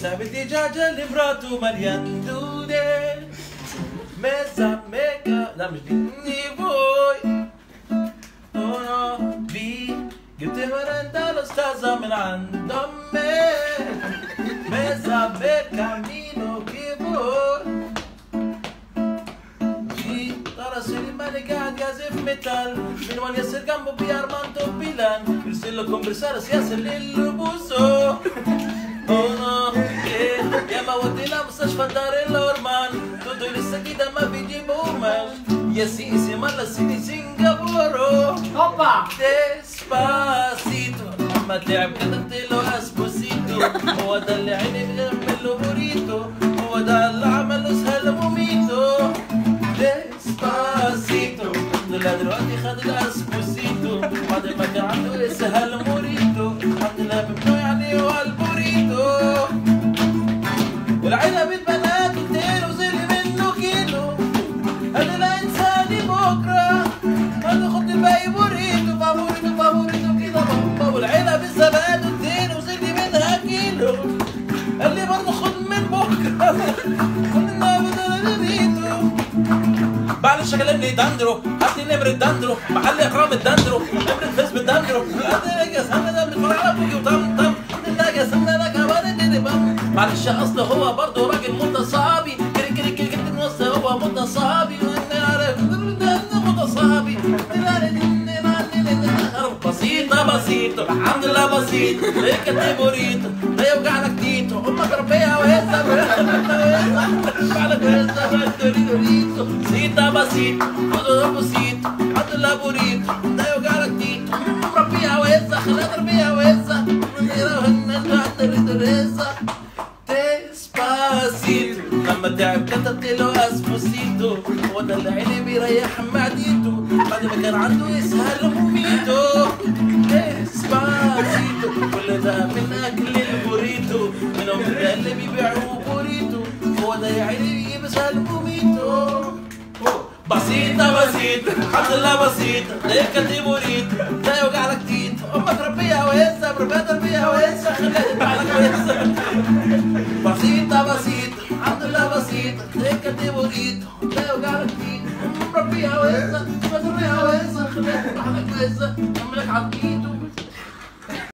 Sabiti jaja libratu maryandude Mesa meka namjdi nivoy Ona bi Gibte maranta lo staza min me. سليمان قاعد يعزف ميتال من وين يصير جنبه بيارمانتو بيلان يرسل لكم برسالة سياسة للبوسو اوه إيه يا ما ودينا مستشفى دار الأورمان دودو لسه كده ما بيجيبوا مال يا سيسي مالا سيدي سنغافورو هوبا ديسباسيتو اما تعب كتبت له اسبوسيتو هو ده اللي عيني بيعمل له بوريتو هو ده كان عنده سهل موريتو الحمد لله ممنوع عليه والبوريتو والعيلة بالبنات كتير منه كيلو. أنا لا انساني بكرة. أنا خد الباقي بوريتو فابوريتو فابوريتو كده بابا. والعيلة بالزبادي كتير منها كيلو. قال لي برضه خد من بكرة. معلش كلمني دندرو هات لي نمرة دندرو. محل اكرام الدندرو نمرة فيس بالدندرو هات لي سنة ده بنتفرج على ابوكي وطم طم نلاقي سنة ده كمان دي بام معلش اصل هو برضه راجل متصابي كري كري كري كري نص هو متصابي متصابي بسيطة بسيطة. الحمد لله بسيط. ليك تيبوريتو لا يوجعلك تيتو أمك ربيها وهزة بسيطة بسيطة خدوا بسيط الحمد لله بوريتو لا يوجعلك تيتو ربيها وهزة خليها تربيها وهزة ديسباسيتو لما تعب كتبت له اسبوسيتو هو ده اللي عيني بيريح معديته بعد ما كان عنده يسهل مميتو ديسباسيتو كل ده من اكل البوريتو منهم ده اللي بيبيعوا بوريتو هو ده يا عيني مميتو بسيطة بسيطة الحمد لله بسيطة ليه كتي بوريتو لا يوجع لك تيتو أمك ربيها وهزة مربيها تربيها وهزة خليها تدفع لك وهزة بسيطة بسيطة الحمد لله بسيطة ليه كتي بوريتو لا يوجع لك تيتو ربيها وهزة مربيها وهزة خليها تدفع لك وهزة تعمل لك عطيتو